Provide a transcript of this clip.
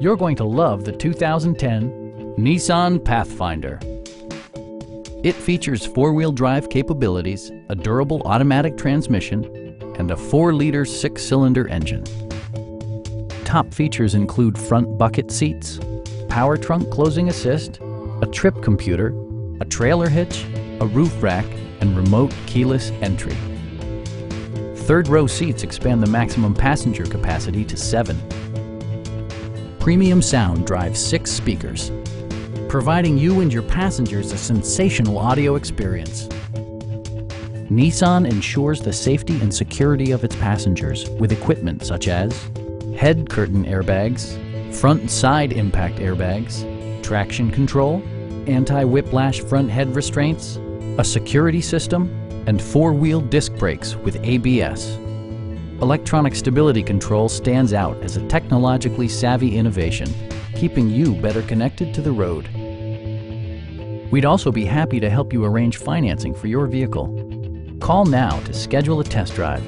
You're going to love the 2010 Nissan Pathfinder. It features four-wheel drive capabilities, a durable automatic transmission, and a 4-liter six-cylinder engine. Top features include front bucket seats, power trunk closing assist, a trip computer, a trailer hitch, a roof rack, and remote keyless entry. Third row seats expand the maximum passenger capacity to seven. Premium sound drives six speakers, providing you and your passengers a sensational audio experience. Nissan ensures the safety and security of its passengers with equipment such as head curtain airbags, front and side impact airbags, traction control, anti-whiplash front head restraints, a security system, and four-wheel disc brakes with ABS. Electronic stability control stands out as a technologically savvy innovation, keeping you better connected to the road. We'd also be happy to help you arrange financing for your vehicle. Call now to schedule a test drive